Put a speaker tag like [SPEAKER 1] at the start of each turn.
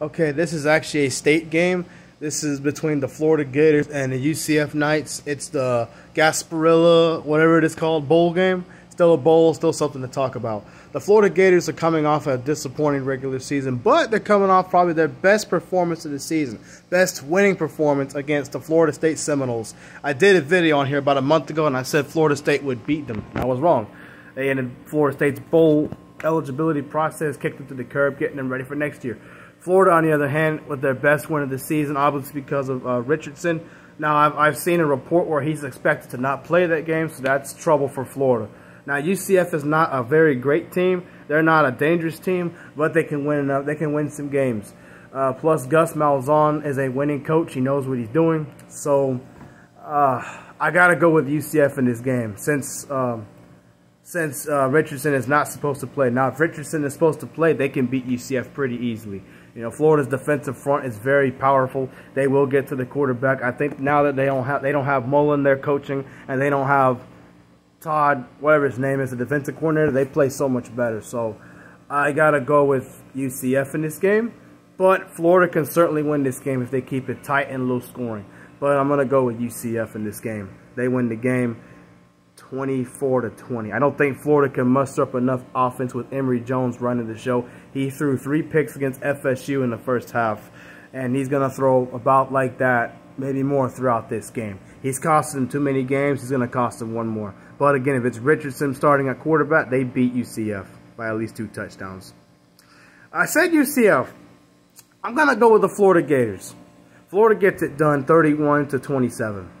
[SPEAKER 1] Okay, this is actually a state game. This is between the Florida Gators and the UCF Knights. It's the Gasparilla, whatever it is called, bowl game. Still a bowl, still something to talk about. The Florida Gators are coming off a disappointing regular season, but they're coming off probably their best performance of the season. Best winning performance against the Florida State Seminoles. I did a video on here about a month ago, and I said Florida State would beat them. I was wrong. They ended Florida State's bowl eligibility process, kicked them to the curb, getting them ready for next year. Florida, on the other hand, with their best win of the season, obviously because of uh, Richardson. Now, I've, I've seen a report where he's expected to not play that game, so that's trouble for Florida. Now, UCF is not a very great team. They're not a dangerous team, but they can win enough. They can win some games. Uh, plus, Gus Malzahn is a winning coach. He knows what he's doing. So, uh, I got to go with UCF in this game since um, since uh, Richardson is not supposed to play. Now, if Richardson is supposed to play, they can beat UCF pretty easily. You know, Florida's defensive front is very powerful. They will get to the quarterback. I think now that they don't have they don't have Mullen there coaching and they don't have Todd, whatever his name is, the defensive coordinator, they play so much better. So I gotta go with UCF in this game. But Florida can certainly win this game if they keep it tight and low scoring. But I'm gonna go with UCF in this game. They win the game. 24 to 20. I don't think Florida can muster up enough offense with Emory Jones running the show. He threw three picks against FSU in the first half, and he's going to throw about like that, maybe more throughout this game. He's costed them too many games. He's going to cost them one more. But again, if it's Richardson starting at quarterback, they beat UCF by at least two touchdowns. I said UCF. I'm going to go with the Florida Gators. Florida gets it done 31 to 27.